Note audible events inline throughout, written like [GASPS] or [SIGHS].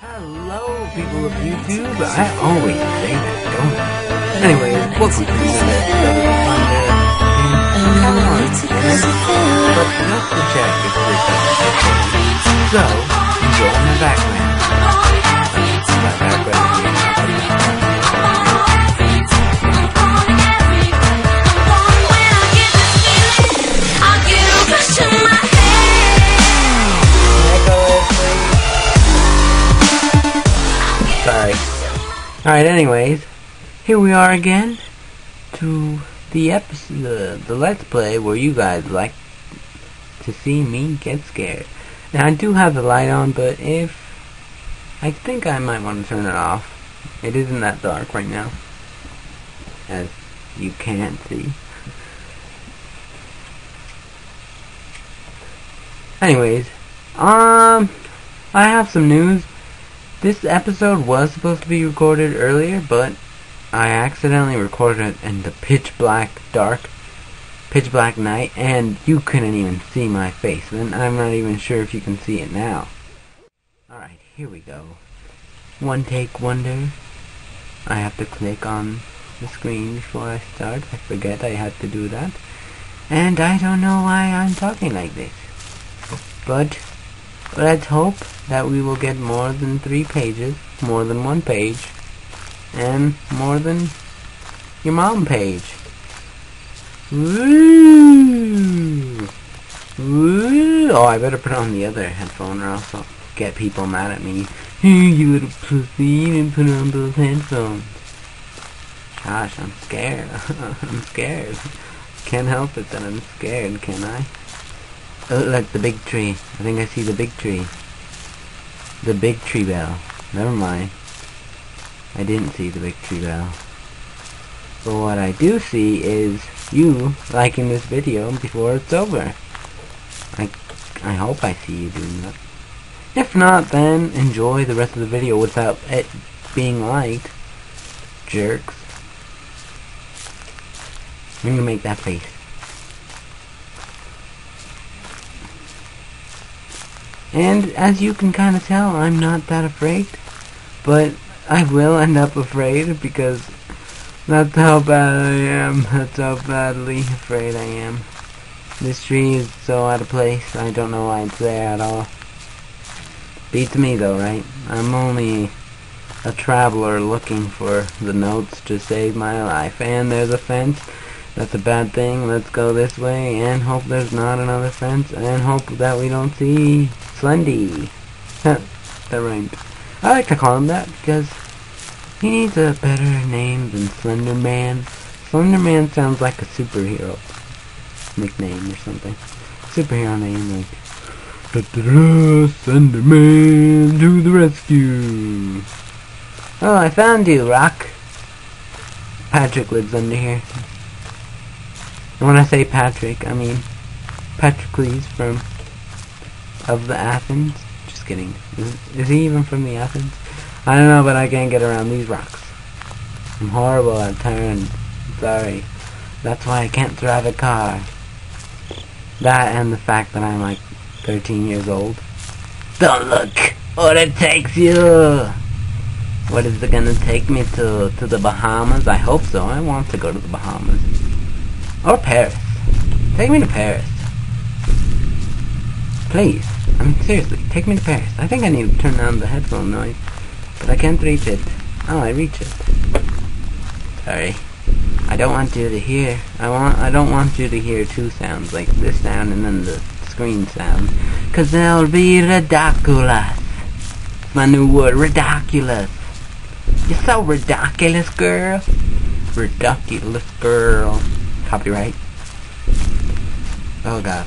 Hello, people of YouTube. I always say that, don't I? Anyway, welcome to another So, enjoy my background. My background Alright, anyways, here we are again to the episode, the, the Let's Play where you guys like to see me get scared. Now, I do have the light on, but if. I think I might want to turn it off. It isn't that dark right now. As you can't see. Anyways, um, I have some news. This episode was supposed to be recorded earlier, but I accidentally recorded it in the pitch black dark, pitch black night, and you couldn't even see my face. And I'm not even sure if you can see it now. Alright, here we go. One take wonder. I have to click on the screen before I start. I forget I had to do that. And I don't know why I'm talking like this. But let's hope that we will get more than three pages, more than one page, and more than your mom page. Woo! Woo! Oh, I better put on the other headphone or else I'll get people mad at me. [LAUGHS] you little pussy, you didn't put on those headphones. Gosh, I'm scared. [LAUGHS] I'm scared. Can't help it that I'm scared, can I? Oh, look, the big tree. I think I see the big tree. The big tree bell. Never mind. I didn't see the big tree bell. But what I do see is you liking this video before it's over. I, I hope I see you doing that. If not, then enjoy the rest of the video without it being liked. Jerks. I'm gonna make that face. And as you can kind of tell, I'm not that afraid. But I will end up afraid because that's how bad I am. That's how badly afraid I am. This tree is so out of place. I don't know why it's there at all. Beats me though, right? I'm only a traveler looking for the notes to save my life. And there's a fence. That's a bad thing. Let's go this way and hope there's not another fence and hope that we don't see Slendy. that rhymed. I like to call him that because he needs a better name than Slender Man. Slender Man sounds like a superhero nickname or something. Superhero name like da da da Slender Man to the rescue. Oh, I found you, Rock. Patrick lives under here. And when I say Patrick, I mean Patrocles from of the Athens. Just kidding. Is, is he even from the Athens? I don't know, but I can't get around these rocks. I'm horrible at turns. Sorry. That's why I can't drive a car. That and the fact that I'm like 13 years old. Don't look what it takes you. What is it gonna take me to? To the Bahamas? I hope so. I want to go to the Bahamas. Or Paris. Take me to Paris. Please. I mean, seriously, take me to Paris. I think I need to turn down the headphone noise. But I can't reach it. Oh, I reach it. Sorry. I don't want you to hear. I want. I don't want you to hear two sounds, like this sound and then the screen sound. Cause they'll be ridiculous. My new word, ridiculous. You're so ridiculous, girl. Ridiculous girl. Copyright. Oh god.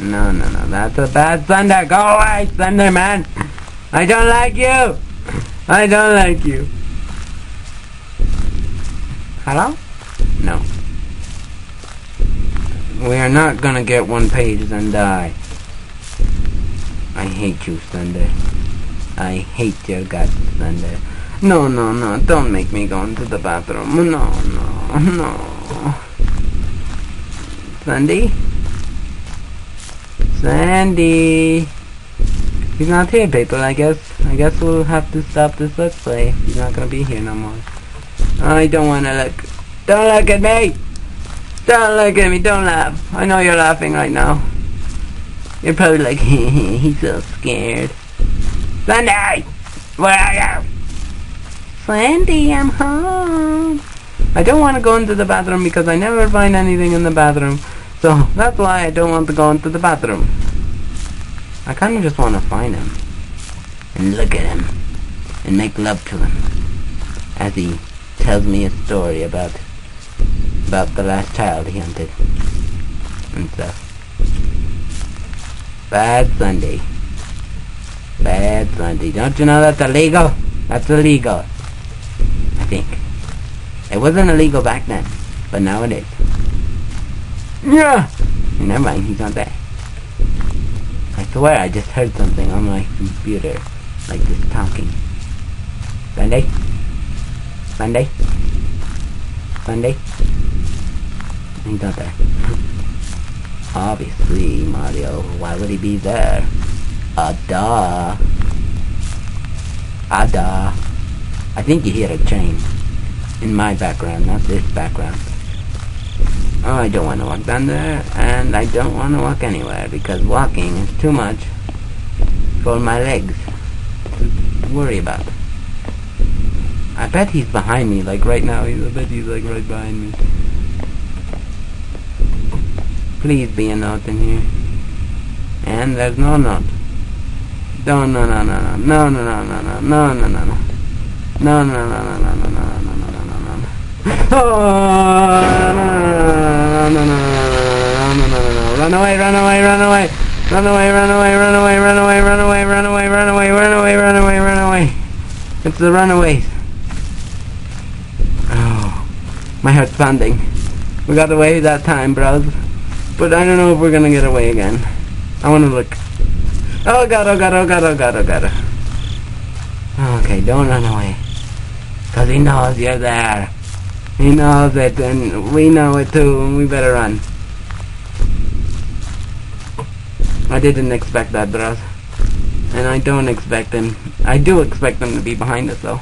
no no no that's a bad thunder. Go away, Thunder Man. I don't like you. I don't like you. Hello? No. We are not gonna get one page and die. I hate you, Sunday. I hate your guts, Sunday. No, no, no, don't make me go into the bathroom. No, no, no. Sandy? Sandy! He's not here, people, I guess. I guess we'll have to stop this let's play. He's not gonna be here no more. I don't wanna look. Don't look at me! Don't look at me, don't laugh. I know you're laughing right now. You're probably like, [LAUGHS] he's so scared. Sandy! Where are you? Sandy, I'm home. I don't want to go into the bathroom because I never find anything in the bathroom. So that's why I don't want to go into the bathroom. I kind of just want to find him. And look at him. And make love to him. As he tells me a story about about the last child he hunted. And stuff. Bad Sunday. Bad Sunday. Don't you know that's illegal? That's illegal. I think. It wasn't illegal back then, but now it is. Yeah! Never mind, he's not there. I swear I just heard something on my computer. Like just talking. Sunday? Sunday? Sunday? He's not there. Obviously, Mario. Why would he be there? Uh, duh. Ah, duh. I think you hear a train. In my background, not this background. Oh, I don't want to walk down there, and I don't want to walk anywhere, because walking is too much for my legs to worry about. I bet he's behind me, like right now, I bet he's like right behind me. Please be a note in here. And there's no note. No, no, no, no, no, no, no, no, no, no, no, no, no. No, no, no, no, no, no, no, no, no, no, no, no. Oh, no, no, no, no, no, no, no. Run away, run away, run away. Run away, run away, run away, run away, run away, run away, run away, run away, run away, run away. It's the runaways. Oh, my heart's pounding. We got away that time, bros. But I don't know if we're gonna get away again. I wanna look. Oh god, oh god, oh god, oh god, oh god. Okay, don't run away. Cause he knows you're there. He knows it and we know it too and we better run. I didn't expect that, bros. And I don't expect him. I do expect them to be behind us though.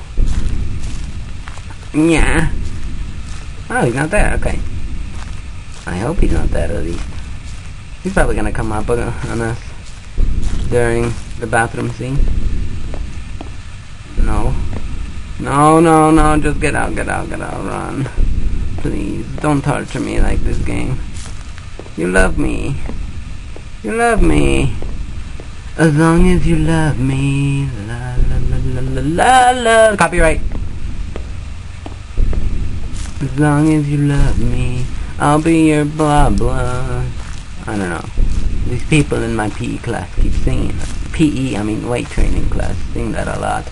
Yeah. Oh, he's not there, okay. I hope he's not there at least. He's probably gonna come up on us during the bathroom scene. No. No, no, no, just get out, get out, get out, run. Please, don't torture me like this game. You love me. You love me. As long as you love me. La la la la la la la. Copyright. As long as you love me, I'll be your blah blah. I don't know. These people in my PE class keep singing. PE, I mean weight training class, sing that a lot.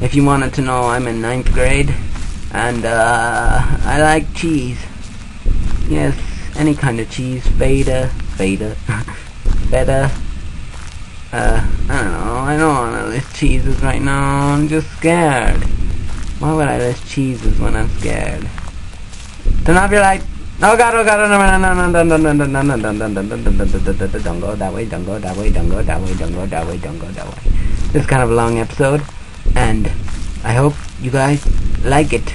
If you wanted to know, I'm in ninth grade, and uh, I like cheese. Yes, any kind of cheese. Feta, feta, feta. Uh, I don't know. I don't want to list cheeses right now. I'm just scared. Why would I list cheeses when I'm scared? Turn off your light. Oh god, oh god, oh no, no, no, no, no, no, no, no, no, no, no, no, no, no, no, no, no, don't go that way, don't go that way, don't go that way, don't go that way, don't go that way. This is kind of a long episode, and I hope you guys like it.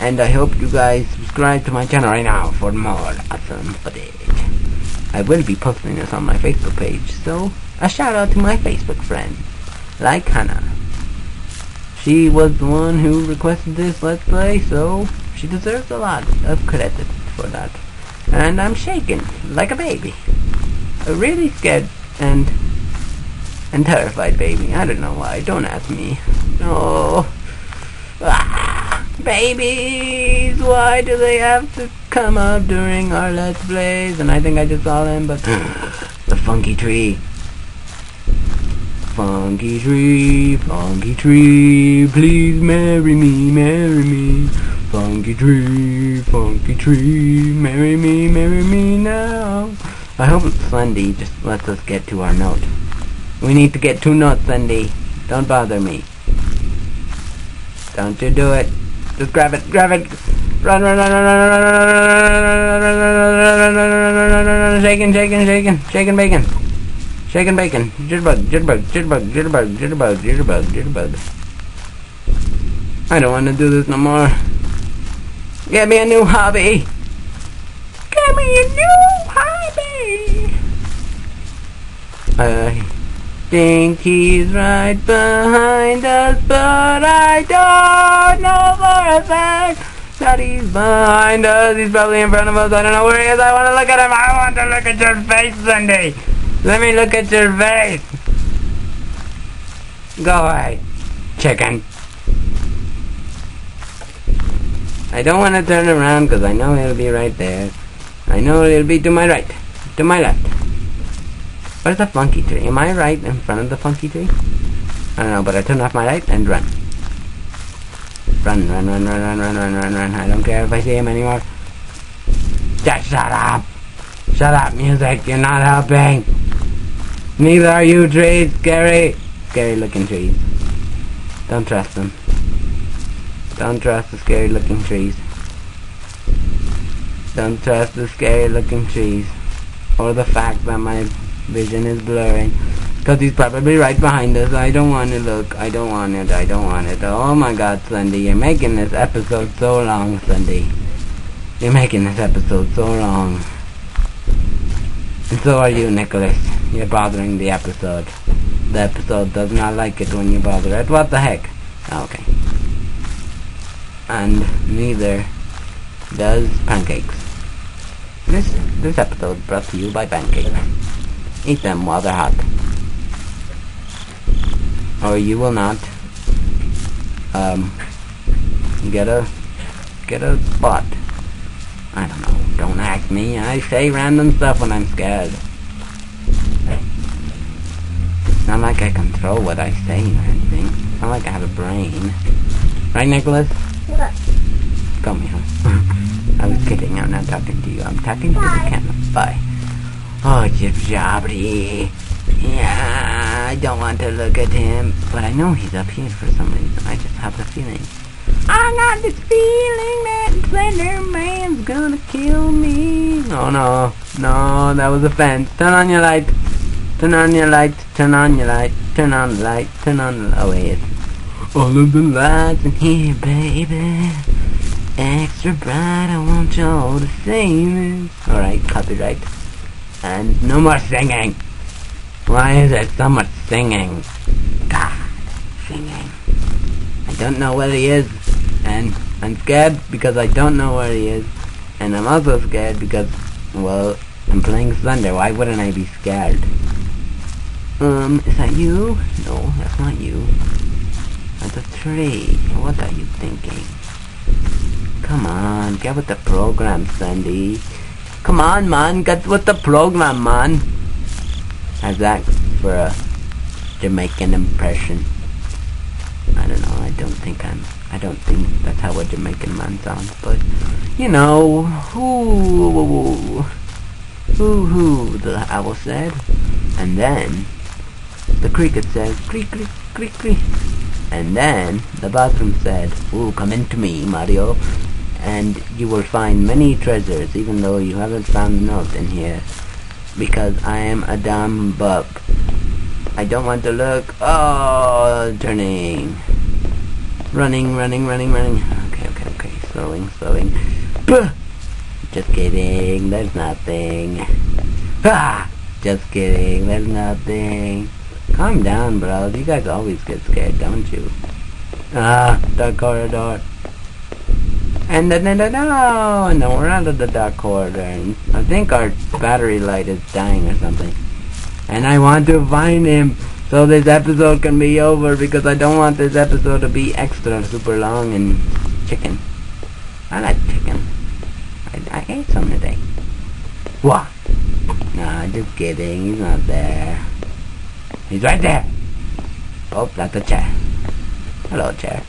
And I hope you guys subscribe to my channel right now for more awesome footage. I will be posting this on my Facebook page, so a shout out to my Facebook friend, like Hannah. She was the one who requested this Let's Play, so she deserves a lot of credit for that. And I'm shaking like a baby. A really scared and and terrified baby. I don't know why. Don't ask me. No. Ah, babies! Why do they have to come up during our Let's Plays? And I think I just saw them, but [GASPS] the funky tree. funky tree, funky tree, please marry me, marry me. Funky tree, funky tree, marry me, marry me now. I hope Sunday just lets us get to our note. We need to get two notes, Sunday. Don't bother me. Don't you do it. Just grab it, grab it. Run, run, run, run, run, run, run, run, run, run, run, run, shaking, shaking, shaking, shaking bacon. Shaking bacon. Jitterbug, jitterbug, jitterbug, jitterbug, jitterbug, jitterbug, jitterbug. I don't want to do this no more. Get me a new hobby. Get me a new hobby. I think he's right behind us, but I don't know for a fact that he's behind us. He's probably in front of us. I don't know where he is. I want to look at him. I want to look at your face, Cindy. Let me look at your face. Go away, chicken. I don't want to turn around because I know he'll be right there. I know he'll be to my right, to my left. Where's the funky tree? Am I right in front of the funky tree? I don't know, but I turn off my light and run. Run, run, run, run, run, run, run, run, run. I don't care if I see him anymore. Just shut up. Shut up, music. You're not helping. Neither are you, trees. Scary. Scary looking trees. Don't trust them. Don't trust the scary looking trees. Don't trust the scary looking trees. Or the fact that my vision is blurring. Because he's probably right behind us. I don't want to look. I don't want it. I don't want it. Oh my god, Sunday. You're making this episode so long, Sunday. You're making this episode so long. And so are you, Nicholas. You're bothering the episode. The episode does not like it when you bother it. What the heck? Okay. And neither does pancakes. This this episode brought to you by pancakes. Eat them while they're hot. Or you will not um get a get a spot. I don't know. Don't ask me. I say random stuff when I'm scared. It's not like I control what I say or anything. It's not like I have a brain. Right, Nicholas? What? Come here. [LAUGHS] I was kidding. I'm not talking to you. I'm talking to the camera. Bye. Oh, Jobby. Yeah, I don't want to look at him. But I know he's up here for some reason. I just have the feeling. I got this feeling that Slender Man's gonna kill me. Oh no. No, that was a fence. Turn on your light. Turn on your light. Turn on your light. Turn on the light. Turn on the... Oh, wait. All of the lights in here, baby. Extra bright, I want y'all to see this. Alright, copyright. And no more singing. Why is there so much singing? God, singing. I don't know where he is. And I'm scared because I don't know where he is. And I'm also scared because, well, I'm playing Slender. Why wouldn't I be scared? Um, is that you? No, that's not you. That's a tree. What are you thinking? Come on, get with the program, Sandy. Come on, man, get with the program, man. How's that for a Jamaican impression? I don't know, I don't think I'm, I don't think that's how a Jamaican man sounds, but, you know, whoo, whoo, whoo, the owl said. And then, the cricket said, creak, creak, creak, creak. And then, the bathroom said, ooh, come into me, Mario. And you will find many treasures, even though you haven't found the note in here. Because I am a dumb buck. I don't want to look. Oh, turning. Running, running, running, running. Okay, okay, okay. Slowing, slowing. Puh! Just kidding. There's nothing. Ah! Just kidding. There's nothing. Calm down, bro. You guys always get scared, don't you? Ah, dark corridor. And then, no, no, no, we're out of the dark corridor, and I think our battery light is dying or something. And I want to find him so this episode can be over because I don't want this episode to be extra super long and chicken. I like chicken. I, I ate some today. What? Nah, just kidding. He's not there. He's right there. Oh, that's a chair. Hello, chair.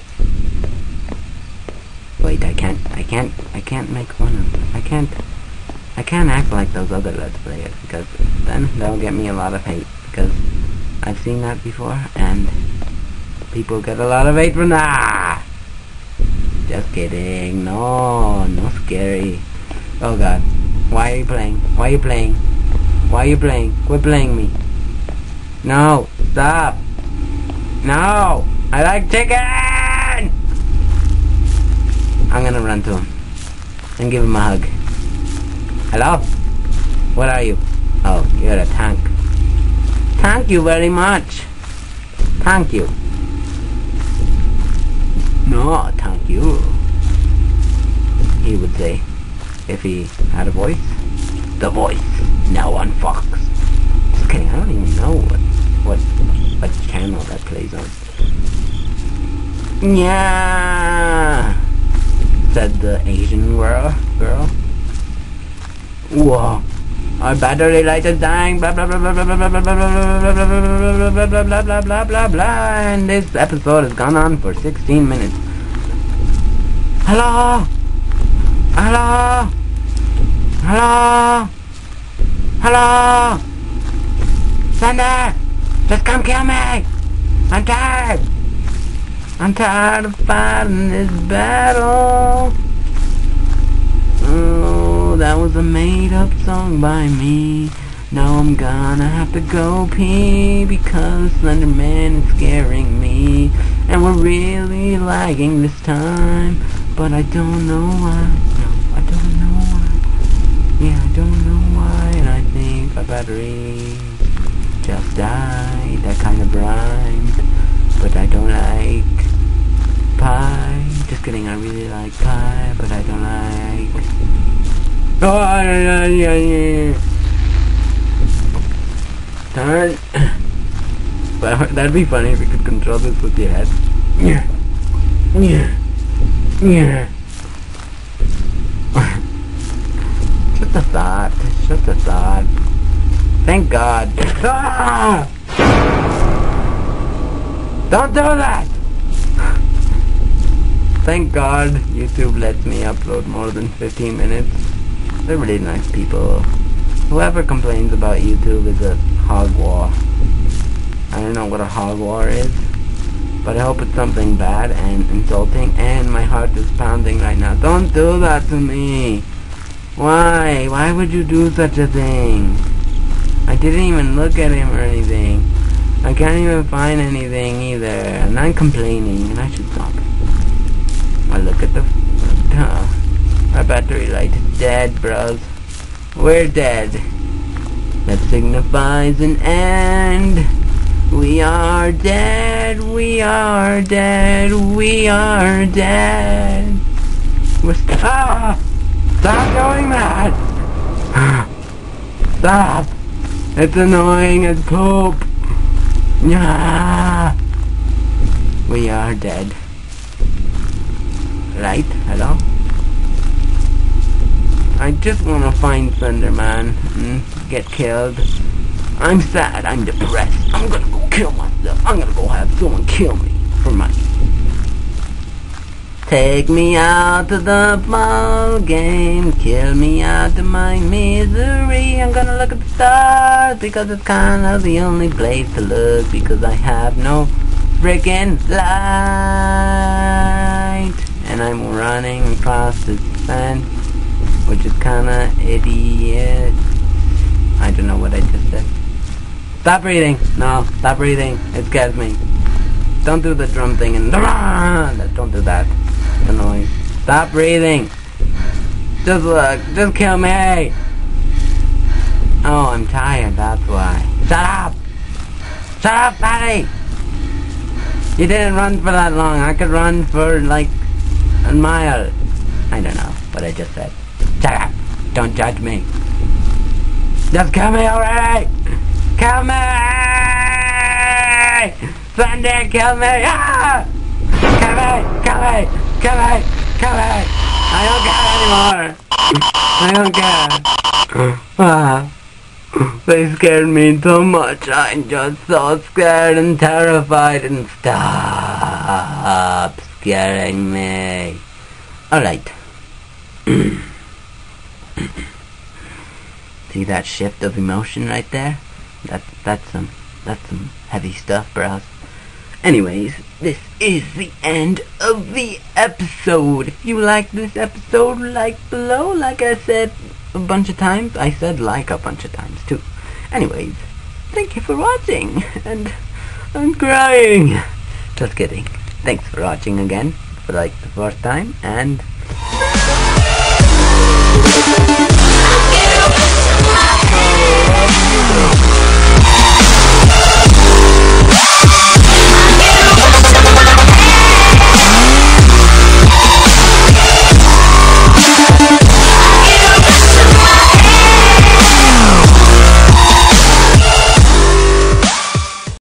Wait, I can't, I can't, I can't make fun of, them. I can't, I can't act like those other Let's Players, because then they'll get me a lot of hate, because I've seen that before, and people get a lot of hate from that. Just kidding, no, no scary. Oh god, why are you playing? Why are you playing? Why are you playing? Quit playing me. No, stop. No, I like chicken! I'm gonna run to him and give him a hug. Hello? What are you? Oh, you're a tank. Thank you very much. Thank you. No, thank you. He would say, if he had a voice. The voice, now on Fox. Just kidding, I don't even know what, what, what channel that plays on. Yeah, said the Asian girl. Girl. Whoa. Our battery light is dying, blah blah blah blah blah blah blah blah blah blah blah blah blah blah blah blah blah and this episode has gone on for 16 minutes. Hello? Hello? Hello? Hello? Thunder! Just come kill me! I'm tired! I'm tired of fighting this battle! Oh, that was a made-up song by me. Now I'm gonna have to go pee because Slenderman is scaring me. And we're really lagging this time, but I don't know why. No, I don't know why. Yeah, I don't know why, and I think our battery just died. That kind of rhymed, but I don't like pie. Just kidding, I really like pie, but I don't like... Oh, yeah, yeah, yeah. But [COUGHS] that'd be funny if you could control this with your head. Yeah. Yeah. Yeah. Just a thought. Just a thought. Thank God. [COUGHS] Ah! Don't do that! Thank God YouTube lets me upload more than 15 minutes. They're really nice people. Whoever complains about YouTube is a hog war. I don't know what a hog war is, but I hope it's something bad and insulting, and my heart is pounding right now. Don't do that to me! Why? Why would you do such a thing? I didn't even look at him or anything. I can't even find anything either, and I'm complaining, and I should stop. I look at the... Uh, our battery light is dead, bros. We're dead. That signifies an end. We are dead, we are dead, we are dead. We're st- ah! Stop doing that! [SIGHS] Stop! It's annoying as poop! Yeah! We are dead. Right? Hello? I just want to find Slenderman and get killed. I'm sad. I'm depressed. I'm gonna go kill myself. I'm gonna go have someone kill me for money. Take me out of the ball game. Kill me out of my misery. I'm gonna look at the stars because it's kind of the only place to look because I have no freaking light. And I'm running across the fence, which is kinda idiot. I don't know what I just said. Stop breathing. No, stop breathing. It scares me. Don't do the drum thing and don't do that. It's annoying. Stop breathing. Just look. Just kill me. Oh, I'm tired. That's why. Shut up. Shut up, Patty. You didn't run for that long. I could run for like a mile. I don't know what I just said. Shut up. Don't judge me. Just kill me already. Kill me! Thunder, kill me! Ah! Kill me! Kill me! Kill me! Kill me! I don't care anymore! I don't care! Ah. They scared me so much. I'm just so scared and terrified and stop scaring me. Alright. See that shift of emotion right there? That, that's some, that's some heavy stuff, bros. Anyways, this is the end of the episode. If you like this episode, like below. Like I said a bunch of times. I said like a bunch of times too. Anyways, thank you for watching. [LAUGHS] And I'm crying. Just kidding. Thanks for watching again, for like the first time, and...